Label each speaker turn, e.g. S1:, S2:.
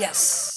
S1: Yes.